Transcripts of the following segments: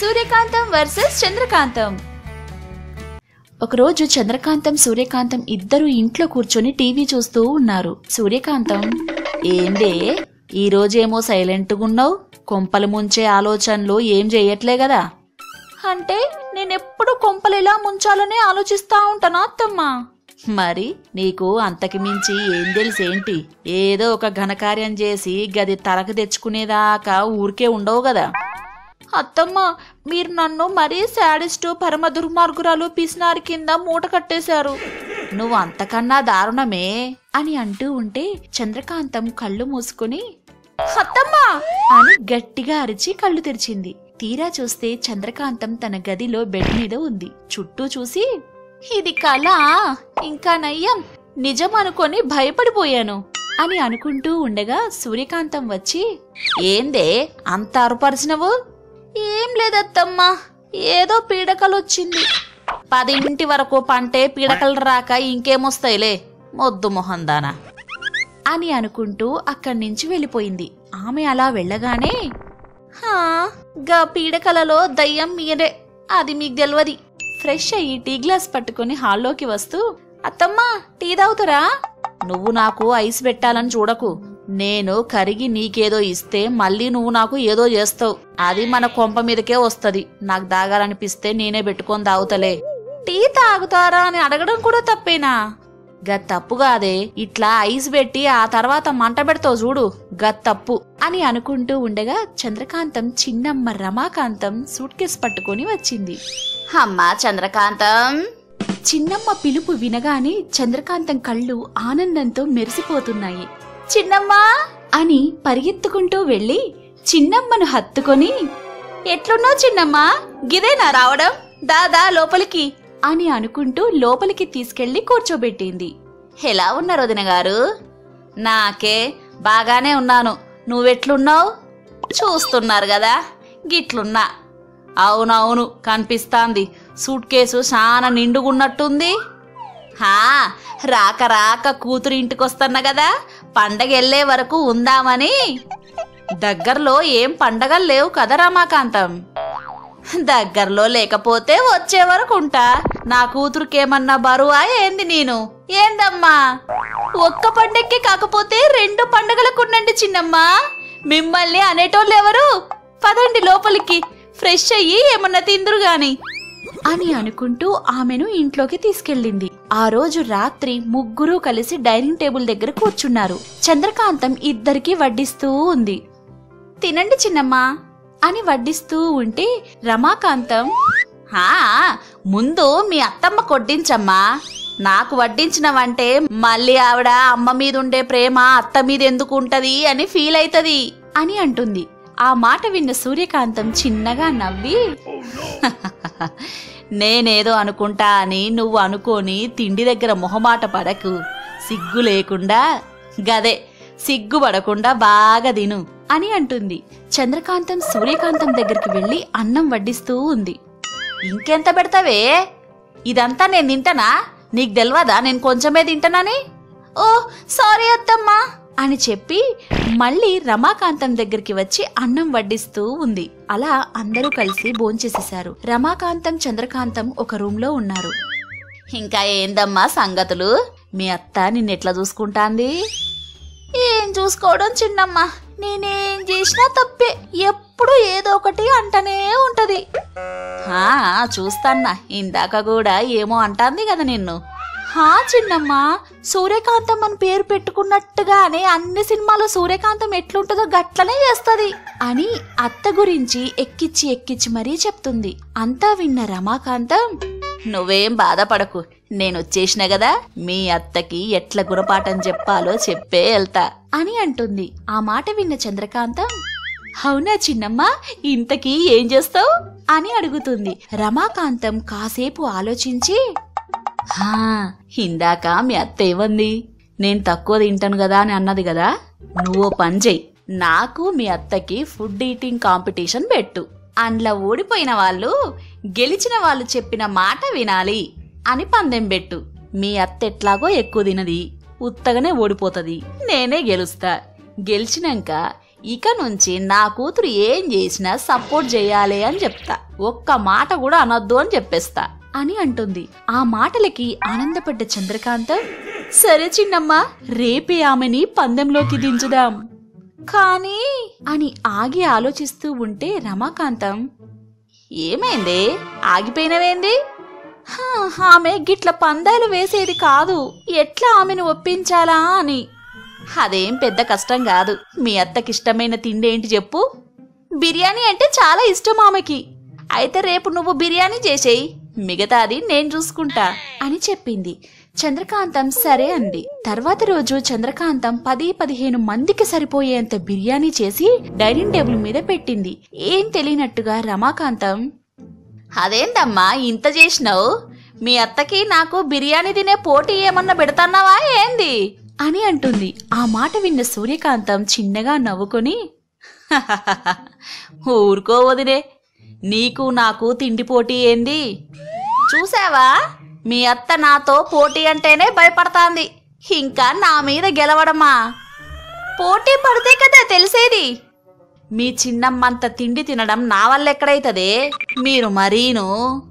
సూర్యకాంతం versus చంద్రకాంతం. ఒకరోజు చంద్రకాంతం సూర్యకాంతం ఇద్దరు ఇంట్లో కూర్చొని టీవీ చూస్తూ ఉన్నారు. సూర్యకాంతం ఏందే? ఈ రోజేమో సైలెంట్గా ఉన్నావు? కొంపలు ముంచే ఆలోచనలు ఏం చేయట్లే కదా? అంటే నేనెప్పుడు కొంపలు ఎలా ముంచాలనే ఆలోచిస్తా ఉంటానా అత్తమ్మా. మరి నీకు అంతకు మించి ఏం తెలిసేంటి? ఏదో ఒక ఘనకార్యం చేసి గది తలకు తెచ్చుకునేదాకా ఊరికే ఉండవు కదా? అత్తమ్మ మీరు నన్ను మరీ శాడిస్టు పరమ దుర్మార్గురాలు పిసినారి కింద మూట కట్టేశారు. నువ్వు అంతకన్నా దారుణమే అని అంటూ ఉంటే చంద్రకాంతం కళ్ళు మూసుకుని అత్తమ్మ! అని గట్టిగా అరిచి కళ్ళు తెరిచింది. తీరా చూస్తే చంద్రకాంతం తన గదిలో బెడ్ మీద ఉంది. చుట్టూ చూసి ఇది కళ ఇంకా నయ్యం. నిజం అనుకొని భయపడిపోయాను. అని అనుకుంటూ ఉండగా సూర్యకాంతం వచ్చి ఏందే అంత అరుపరిచినవు? ఏం లేదత్తమ్మా. ఏదో పీడకలొచ్చింది. పదింటి వరకు పంటే పీడకలు రాక ఇంకేమొస్తాయిలే. మొద్దు మొహందానా అని అనుకుంటూ అక్కడి నుంచి వెళ్ళిపోయింది. ఆమె అలా వెళ్ళగానే హా గా పీడకలలో దయ్యం మీరే అది మీకు తెలియదు ఫ్రెష్ అయ్యి టీ గ్లాస్ పట్టుకుని హాల్లోకి వస్తూ అత్తమ్మా టీ తాగుతారా? నువ్వు నాకు ఐస్ పెట్టాలని చూడకు. నేను కరిగి నీకేదో ఇస్తే మళ్ళీ నువ్వు నాకు ఏదో చేస్తావు. అది మన కొంప మీదకే వస్తది. నాకు దాగాలనిపిస్తే నేనే పెట్టుకొని తాగుతలే. టీ తాగుతారా అని అడగడం కూడా తప్పేనా? గత్ తప్పు కాదే. ఇట్లా ఐస్ పెట్టి ఆ తర్వాత మంట పెడతావు చూడు. గత్ తప్పు. అని అనుకుంటూ ఉండగా చంద్రకాంతం చిన్నమ్మ రమాకాంతం సూట్ కేస్ పట్టుకొని వచ్చింది. అమ్మా చంద్రకాంతం! చిన్నమ్మ పిలుపు వినగానే చంద్రకాంతం కళ్ళు ఆనందంతో మెరిసిపోతున్నాయి. చిన్నమ్మా! అని పరిగెత్తుకుంటూ వెళ్ళి చిన్నమ్మను హత్తుకొని ఎట్లున్నావు చిన్నమ్మా? గిదేనా రావడం? దాదా లోపలికి అని అనుకుంటూ లోపలికి తీసుకెళ్ళి కూర్చోబెట్టింది. ఎలా ఉన్నారు వదిన గారు? నాకే బాగానే ఉన్నాను. నువ్వెట్లున్నావు? చూస్తున్నారు కదా గిట్లున్నా. అవునవును కనిపిస్తాంది. సూట్ కేసు చాలా నిండుగున్నట్టుంది. హా రాక రాక కూతురు ఇంటికొస్తున్నా కదా పండగ వెళ్ళే వరకు ఉందామని. దగ్గరలో ఏం పండగలు లేవు కదా రమాకాంతం. దగ్గరలో లేకపోతే వచ్చే వరకు ఉంటా. నా కూతురుకేమన్నా బరువా ఏంది నేను? ఏందమ్మా? ఒక్క పండక్కి కాకపోతే రెండు పండగలకు ఉండండి చిన్నమ్మా. మిమ్మల్ని అనేటోళ్ళు ఎవరు? పదండి లోపలికి. ఫ్రెష్ అయ్యి ఏమన్నా తిందురు గాని. అని అనుకుంటూ ఆమెను ఇంట్లోకి తీసుకెళ్ళింది. ఆ రోజు రాత్రి ముగ్గురు కలిసి డైనింగ్ టేబుల్ దగ్గర కూర్చున్నారు. చంద్రకాంతం ఇద్దరికి వడ్డిస్తూ ఉంది. తినండి చిన్నమ్మా అని వడ్డిస్తూ ఉంటే రమాకాంతం హా ముందు మీ అత్తమ్మ కొడ్డించమ్మా నాకు వడ్డించినవంటే మళ్ళీ ఆవిడ అమ్మ మీద ఉండే ప్రేమ అత్త మీద ఎందుకు ఉంటది అని ఫీల్ అవుతుంది అని అంటుంది. ఆ మాట విన్న సూర్యకాంతం చిన్నగా నవ్వి నేనేదో అనుకుంటా అని నువ్వు అనుకోని తిండి దగ్గర మొహమాట పడకు. సిగ్గు లేకుండా గదే సిగ్గు పడకుండా బాగా తిను అని అంటుంది. చంద్రకాంతం సూర్యకాంతం దగ్గరికి వెళ్ళి అన్నం వడ్డిస్తూ ఉంది. ఇంకెంత పెడతావే? ఇదంతా నేను తింటానా? నీకు తెలియదా నేను కొంచెమే తింటానని? ఓ సారీ అత్తమ్మా. అని చెప్పి మళ్ళీ రమాకాంతం దగ్గరికి వచ్చి అన్నం వడ్డిస్తూ ఉంది. అలా అందరూ కలిసి భోంచేసేశారు. రమాకాంతం చంద్రకాంతం ఒక రూమ్లో ఉన్నారు. ఇంకా ఏందమ్మా సంగతులు? మీ అత్త నిన్నెట్లా చూసుకుంటాంది? ఏం చూసుకోవడం చిన్నమ్మా? నేనేం చేసినా తప్పే. ఎప్పుడు ఏదో ఒకటి అంటనే ఉంటది. చూస్తాన్నా. ఇందాక కూడా ఏమో అంటాంది కదా నిన్ను. హా చిన్నమ్మ సూర్యకాంతం అని పేరు పెట్టుకున్నట్టుగానే అన్ని సినిమాలో సూర్యకాంతం ఎట్లుంటుందో గట్లనే చేస్తుంది అని అత్త గురించి ఎక్కిచ్చి ఎక్కిచ్చి మరీ చెప్తుంది. అంతా విన్న రమాకాంతం నువ్వేం బాధపడకు నేను వచ్చేసిన కదా మీ అత్తకి ఎట్ల గుణపాఠం చెప్పాలో చెప్పే వెళ్తా అని అంటుంది. ఆ మాట విన్న చంద్రకాంతం అవునా చిన్నమ్మ ఇంతకీ ఏం చేస్తావు? అని అడుగుతుంది. రమాకాంతం కాసేపు ఆలోచించి ఇందాక మీ అత్త ఏమంది? నేను తక్కువ తింటాను కదా అని అన్నది కదా? నువ్వు పని చెయ్యి. నాకు మీ అత్తకి ఫుడ్ ఈటింగ్ కాంపిటీషన్ పెట్టు. అందులో ఓడిపోయిన వాళ్ళు గెలిచిన వాళ్ళు చెప్పిన మాట వినాలి అని పందెం పెట్టు. మీ అత్త ఎట్లాగో ఎక్కువ తినది ఉత్తగానే ఓడిపోతుంది. నేనే గెలుస్తా. గెలిచినాక ఇక నుంచి నా కూతురు ఏం చేసినా సపోర్ట్ చేయాలి అని చెప్తా. ఒక్క మాట కూడా అనొద్దు అని చెప్పేస్తా. అని అంటుంది. ఆ మాటలకి ఆనందపడ్డ చంద్రకాంతం సరే చిన్నమ్మ రేపే ఆమెని పందెంలోకి దించుదాం. కానీ అని ఆగి ఆలోచిస్తూ ఉంటే రమాకాంతం ఏమైంది? ఆగిపోయినవేంది? హా, ఆమె గిట్ల పందాలు వేసేది కాదు. ఎట్లా ఆమెను ఒప్పించాలా అని. అదేం పెద్ద కష్టం కాదు. మీ అత్తకిష్టమైన తిండి ఏంటి చెప్పు. బిర్యానీ అంటే చాలా ఇష్టం ఆమెకి. అయితే రేపు నువ్వు బిర్యానీ చేసేయి. మిగతాది నేను చూసుకుంటా అని చెప్పింది. చంద్రకాంతం సరే అంది. తర్వాత రోజు చంద్రకాంతం పది పదిహేను మందికి సరిపోయేంత బిర్యానీ చేసి డైనింగ్ టేబుల్ మీద పెట్టింది. ఏం తెలియనట్టుగా రమాకాంతం అదేంటమ్మా ఇంత చేసినావు? మీ అత్తకి నాకు బిర్యానీ తినే పోటీ ఏమన్నా పెడతాన్నావా ఏంది? అని అంటుంది. ఆ మాట విన్న సూర్యకాంతం చిన్నగా నవ్వుకొని ఊరుకో వదిలే నీకు నాకు తిండి పోటీ ఏంది? చూసావా మీ అత్త నాతో పోటీ అంటేనే భయపడతాంది. ఇంకా నా మీద గెలవడమా? పోటీ పడితే కదా తెలిసేది. మీ చిన్నమ్మంత తిండి తినడం నా వల్ల ఎక్కడైతదే మీరు మరీను.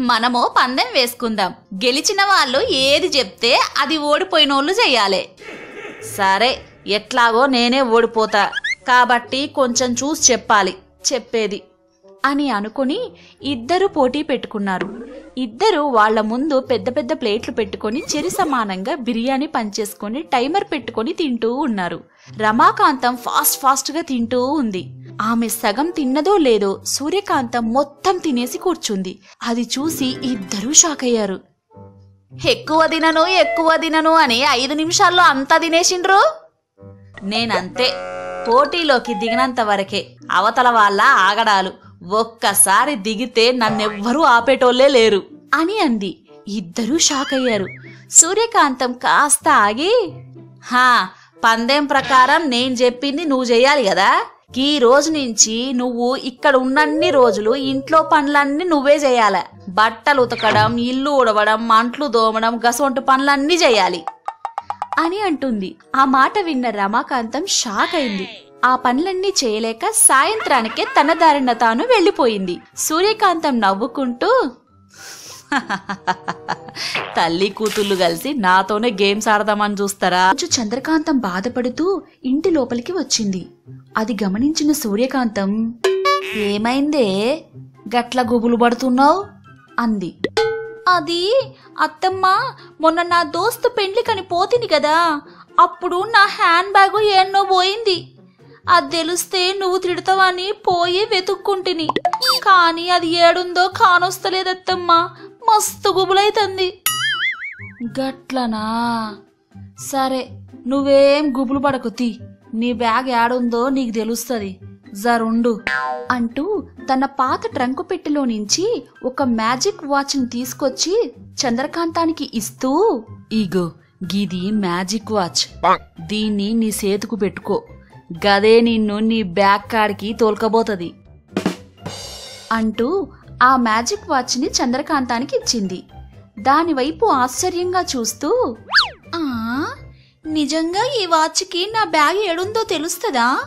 మనము పందెం వేసుకుందాం. గెలిచిన వాళ్ళు ఏది చెప్తే అది ఓడిపోయినోళ్ళు చెయ్యాలి సరే ఎట్లాగో నేనే ఓడిపోతా. కాబట్టి కొంచెం చూసి చెప్పాలి. చెప్పేది అని అనుకుని ఇద్దరు పోటీ పెట్టుకున్నారు. ఇద్దరు వాళ్ళ ముందు పెద్ద పెద్ద ప్లేట్లు పెట్టుకొని చెరి సమానంగా బిర్యానీ పంచేసుకొని టైమర్ పెట్టుకొని తింటూ ఉన్నారు. రమాకాంతం ఫాస్ట్ ఫాస్ట్గా తింటూ ఉంది. ఆమె సగం తిన్నదో లేదో సూర్యకాంతం మొత్తం తినేసి కూర్చుంది. అది చూసి ఇద్దరూ షాక్ అయ్యారు. ఎక్కువ తినను ఎక్కువ తినను అని ఐదు నిమిషాల్లో అంతా తినేసిండ్రు? నేనంతే. పోటీలోకి దిగినంత వరకే అవతల వాళ్ళ ఆగడాలు ఒక్కసారి దిగితే నన్నెవ్వరూ ఆపేటోళ్ళే లేరు. అని అంది. ఇద్దరూ షాక్ అయ్యారు సూర్యకాంతం కాస్త ఆగి హా పందెం ప్రకారం నేను చెప్పింది నువ్వు చెయ్యాలి కదా? ఈ రోజు నుంచి నువ్వు ఇక్కడ ఉన్నన్ని రోజులు ఇంట్లో పనులన్నీ నువ్వే చేయాల. బట్టలు ఉతకడం ఇల్లు ఉడవడం అంట్లు దోమడం గసొంటి పనులన్నీ చేయాలి. అని అంటుంది. ఆ మాట విన్న రమాకాంతం షాక్ అయింది ఆ పనులన్నీ చేయలేక సాయంత్రానికే తన దారిన తాను వెళ్ళిపోయింది. సూర్యకాంతం నవ్వుకుంటూ తల్లి కూతుళ్ళు కలిసి నాతోనే గేమ్స్ ఆడదామని చూస్తారా? చంద్రకాంతం బాధపడుతూ ఇంటి లోపలికి వచ్చింది. అది గమనించిన సూర్యకాంతం ఏమైందే? గట్ల గుబులు పడుతున్నావు? అంది. అది అత్తమ్మ మొన్న నా దోస్తు పెండ్లికని పోతిని కదా అప్పుడు నా హ్యాండ్ బ్యాగు ఎన్నో పోయింది. అది తెలిస్తే నువ్వు తిడతావని పోయి వెతుక్కుంటిని. కానీ అది ఏడుందో కానొస్తలేదత్తమ్మ. మస్తు గుబులైతుంది. గట్లనా? సరే నువ్వేం గుబులు పడకు తీ. నీ బ్యాగ్ ఏడుందో నీకు తెలుస్తుంది. జరుండు. అంటూ తన పాత ట్రంకు పెట్టెలో నుంచి ఒక మ్యాజిక్ వాచ్ని తీసుకొచ్చి చంద్రకాంతానికి ఇస్తూ ఇగో గిది మ్యాజిక్ వాచ్. దీన్ని నీ చేతుకు పెట్టుకో. గదే నిన్ను నీ బ్యాగ్ కాడికి తోల్కబోతుంది అంటూ ఆ మ్యాజిక్ వాచ్ని చంద్రకాంతానికి ఇచ్చింది. దానివైపు ఆశ్చర్యంగా చూస్తూ ఆ నిజంగా ఈ వాచ్కి నా బ్యాగ్ ఏడుందో తెలుస్తుందా?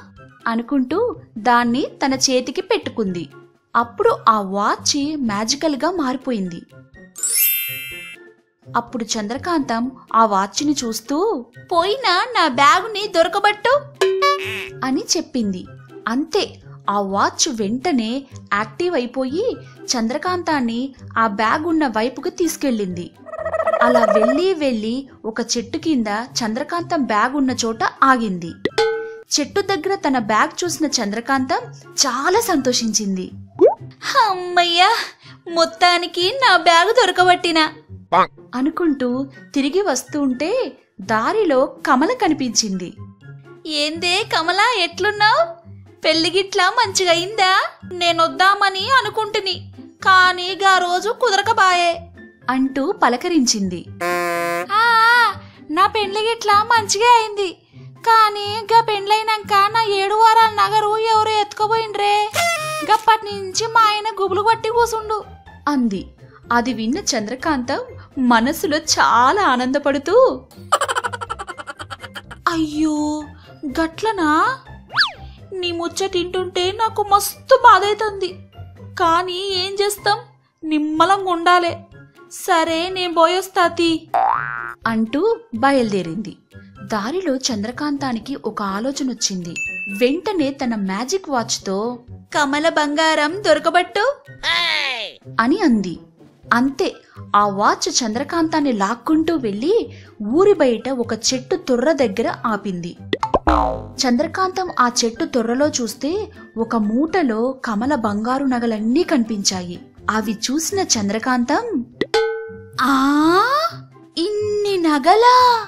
అనుకుంటూ దాన్ని తన చేతికి పెట్టుకుంది. అప్పుడు ఆ వాచ్ మ్యాజికల్గా మారిపోయింది. అప్పుడు చంద్రకాంతం ఆ వాచ్ని చూస్తూ పోయినా నా బ్యాగుని దొరకబట్టు అని చెప్పింది. అంతే ఆ వాచ్ వెంటనే యాక్టివ్ అయిపోయి చంద్రకాంతాన్ని ఆ బ్యాగ్ ఉన్న వైపుకు తీసుకెళ్ళింది. అలా వెళ్ళి వెళ్ళి ఒక చెట్టు కింద చంద్రకాంతం బ్యాగ్ ఉన్న చోట ఆగింది. చెట్టు దగ్గర తన బ్యాగ్ చూసిన చంద్రకాంతం చాలా సంతోషించింది. అమ్మయ్యా మొత్తానికి నా బ్యాగ్ దొరకబట్టినా? అనుకుంటూ తిరిగి వస్తుంటే దారిలో కమల కనిపించింది. ఏందే కమల ఎట్లున్నావు? పెళ్ళిగిట్లా మంచిగా అయిందా? నేనొద్దామని అనుకుంటుని కానీ గా రోజు కుదరకబాయే అంటూ పలకరించింది. "ఆ, నా పెండ్లిగిట్లా మంచిగా అయింది కానీ గా పెండ్లైనాక నా ఏడు వారాల నగరు ఎవరు ఎత్తుకుపోయిండ్రే? గప్పటి నుంచి మా ఆయన గుబులు పట్టి కూసుండు అంది. అది విన్న చంద్రకాంతం మనసులో చాలా ఆనందపడుతూ అయ్యో గట్లనా? నీ ముచ్చ తింటుంటే నాకు మస్తు బాధైతుంది. కానీ ఏం చేస్తాం? నిమ్మలంగా ఉండాలే. సరే నేను పోయొస్తాతి అంటూ బయలుదేరింది. దారిలో చంద్రకాంతానికి ఒక ఆలోచన వచ్చింది వెంటనే తన మ్యాజిక్ వాచ్తో కమల బంగారం దొరకబట్టు? అని అంది. అంతే ఆ వాచ్ చంద్రకాంతాన్ని లాక్కుంటూ వెళ్ళి ఊరి బయట ఒక చెట్టు తొర్ర దగ్గర ఆపింది. చంద్రకాంతం ఆ చెట్టు తొర్రలో చూస్తే ఒక మూటలో కమల బంగారు నగలన్నీ కనిపించాయి. అవి చూసిన చంద్రకాంతం ఆ ఇన్ని నగలా?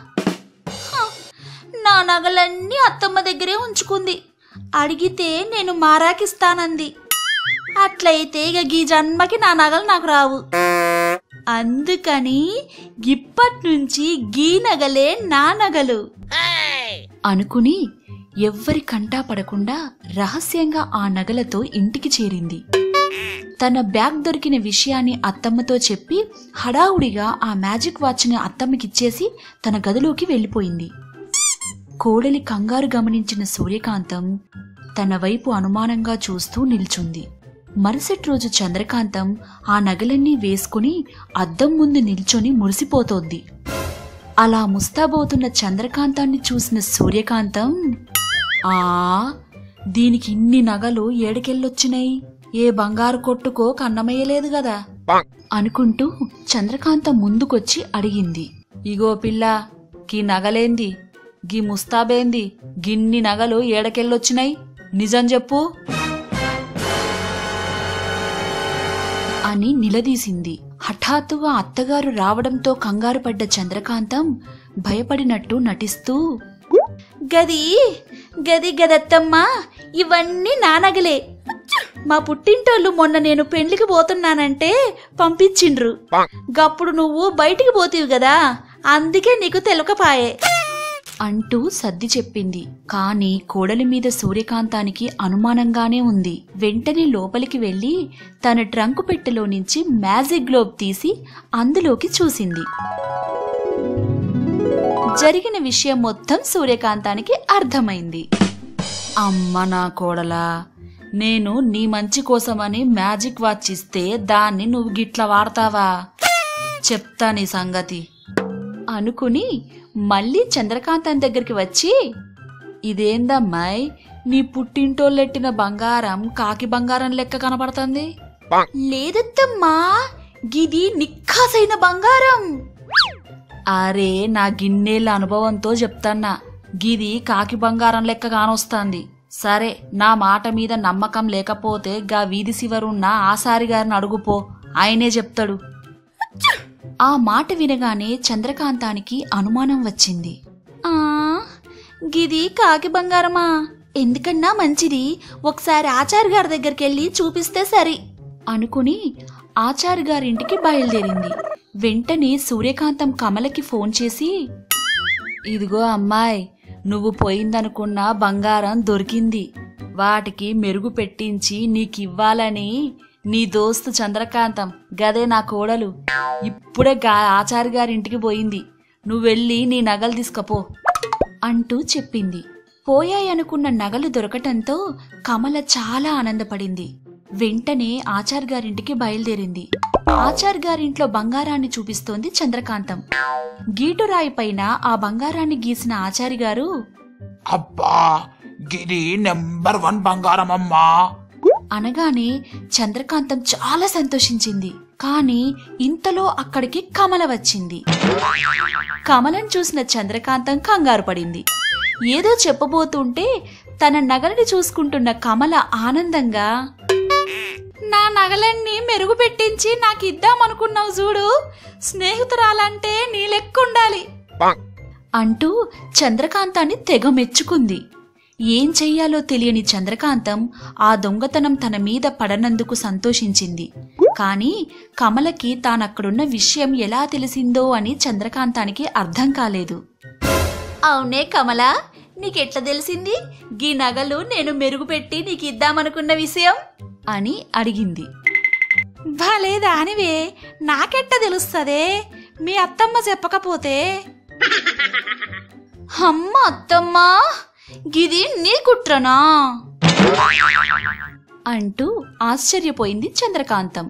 నా నగలన్నీ అత్తమ్మ దగ్గరే ఉంచుకుంది. అడిగితే నేను మారాకిస్తానంది. అట్లయితే ఇక గీ జన్మకి నా నగలు నాకు రావు. అందుకని ఇప్పటి నుంచి గీ నగలే నా నగలు. అనుకుని ఎవ్వరి కంటా పడకుండా రహస్యంగా ఆ నగలతో ఇంటికి చేరింది. తన బ్యాగ్ దొరికిన విషయాన్ని అత్తమ్మతో చెప్పి హడావుడిగా ఆ మ్యాజిక్ వాచ్ని అత్తమ్మకిచ్చేసి తన గదిలోకి వెళ్ళిపోయింది. కోడలి కంగారు గమనించిన సూర్యకాంతం తన వైపు అనుమానంగా చూస్తూ నిల్చుంది. మరుసటి రోజు చంద్రకాంతం ఆ నగలన్నీ వేసుకుని అద్దం ముందు నిల్చొని మురిసిపోతోంది. అలా ముస్తాబోతున్న చంద్రకాంతాన్ని చూసిన సూర్యకాంతం ఆ దీనికి ఇన్ని నగలు ఏడికెళ్ళొచ్చినాయి ఏ బంగారు కొట్టుకో కన్నమయ్యలేదు గదా? అనుకుంటూ చంద్రకాంతం ముందుకొచ్చి అడిగింది. ఇగో పిల్ల గీ నగలేంది? గీ ముస్తాబేంది? గిన్ని నగలు ఏడకెళ్ళొచ్చినాయి నిజం చెప్పు. అని నిలదీసింది. హఠాత్తుగా అత్తగారు రావడంతో కంగారు పడ్డ చంద్రకాంతం భయపడినట్టు నటిస్తూ గది గది గదత్తమ్మా ఇవన్నీ నా నగలే మా పుట్టింటోళ్ళు మొన్న నేను పెండ్లికి పోతున్నానంటే పంపించిండ్రు. గప్పుడు నువ్వు బయటికి పోతీవి కదా అందుకే నీకు తెలకపాయే. అంటూ సర్ది చెప్పింది. కాని కోడలి మీద సూర్యకాంతానికి అనుమానంగానే ఉంది. వెంటనే లోపలికి వెళ్ళి తన ట్రంకు పెట్టెలో నుంచి మ్యాజిక్ గ్లోబ్ తీసి అందులోకి చూసింది. జరిగిన విషయం మొత్తం సూర్యకాంతానికి అర్థమైంది. అమ్మ నా కోడలా నేను నీ మంచి కోసమని మ్యాజిక్ వాచ్ ఇస్తే దాన్ని నువ్వు గిట్ల వాడతావా? చెప్తా నీ సంగతి. అనుకుని మళ్ళీ చంద్రకాంతం దగ్గరికి వచ్చి ఇదేందమ్మాయ్ నీ పుట్టింటోళ్ళెట్టిన బంగారం కాకి బంగారం లెక్క కనపడుతుంది? లేదత్తమ్మా గిది నిక్కాసైన బంగారం. అరే నా గిన్నేళ్ళ అనుభవంతో చెప్తాన్నా గిది కాకి బంగారం లెక్క కానొస్తాంది. సరే నా మాట మీద నమ్మకం లేకపోతే గా వీధి శివరున్న ఆసారి గారిని అడుగుపో ఆయనే చెప్తాడు. ఆ మాట వినగానే చంద్రకాంతానికి అనుమానం వచ్చింది. ఆ గిది కాకి బంగారమా? ఎందుకన్నా మంచిది? ఒకసారి ఆచార్య గారి దగ్గరికి వెళ్ళి చూపిస్తే సరి. అనుకుని ఆచార్య గారింటికి బయలుదేరింది. వెంటనే సూర్యకాంతం కమలకి ఫోన్ చేసి ఇదిగో అమ్మాయి నువ్వు పోయిందనుకున్న బంగారం దొరికింది. వాటికి మెరుగు పెట్టించి నీకివ్వాలని నీ దోస్తు చంద్రకాంతం గదే నా కోడలు. ఇప్పుడే గా ఆచారి గారింటికి పోయింది. నువ్వెళ్ళి నీ నగలు తీసుకపో అంటూ చెప్పింది. పోయాయనుకున్న నగలు దొరకటంతో కమల చాలా ఆనందపడింది. వెంటనే ఆచార్ గారింటికి బయలుదేరింది. ఆచార్ గారింట్లో బంగారాన్ని చూపిస్తోంది చంద్రకాంతం. గీటురాయి పైన ఆ బంగారాన్ని గీసిన ఆచారి గారు అబ్బా గిది నెంబర్ వన్ బంగారం అమ్మా అనగానే చంద్రకాంతం చాలా సంతోషించింది. కానీ ఇంతలో అక్కడికి కమల వచ్చింది. కమలను చూసిన చంద్రకాంతం కంగారు పడింది. ఏదో చెప్పబోతుంటే తన నగలని చూసుకుంటున్న కమల ఆనందంగా నా నగలన్నీ మెరుగు పెట్టించి నాకు ఇద్దామనుకున్నావు చూడు. స్నేహితురాలంటే నీ లెక్కుండాలి. అంటూ చంద్రకాంతాన్ని తెగ మెచ్చుకుంది. ఏం చెయ్యాలో తెలియని చంద్రకాంతం ఆ దొంగతనం తన మీద పడనందుకు సంతోషించింది. కాని కమలకి తానక్కడున్న విషయం ఎలా తెలిసిందో అని చంద్రకాంతానికి అర్థం కాలేదు. అవునే కమల నీకెట్లా తెలిసింది? గీ నగలు నేను మెరుగుపెట్టి నీకు ఇద్దామనుకున్న విషయం? అని అడిగింది. భలే దానివే నాకెట్ట తెలుస్తదే? మీ అత్తమ్మ చెప్పకపోతే? అమ్మ అత్తమ్మ! గిది నీ కుట్రనా? అంటూ ఆశ్చర్యపోయింది చంద్రకాంతం.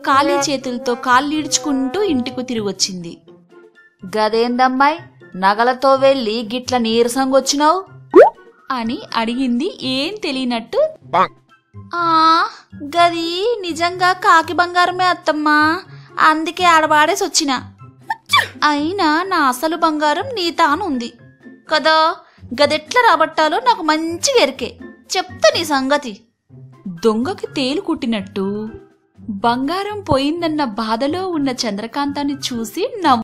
ఖాళీ చేతులతో కాళ్ళీడ్చుకుంటూ ఇంటికి తిరిగొచ్చింది. గదేందమ్మాయి? నగలతో వెళ్ళి గిట్ల నీరసంగొచ్చినావు? అని అడిగింది ఏం తెలియనట్టు. ఆ గది నిజంగా కాకి బంగారమే అత్తమ్మా. అందుకే ఆడవాడేసి వచ్చిన అయినా నా అసలు బంగారం నీ తానుంది. కదా గదెట్లా రాబట్టాలో నాకు మంచి ఎరికే చెప్తా నీ సంగతి. దొంగకి తేలు కుట్టినట్టు. బంగారం పోయిందన్న బాధలో ఉన్న చంద్రకాంతాన్ని చూసి నవ్వు.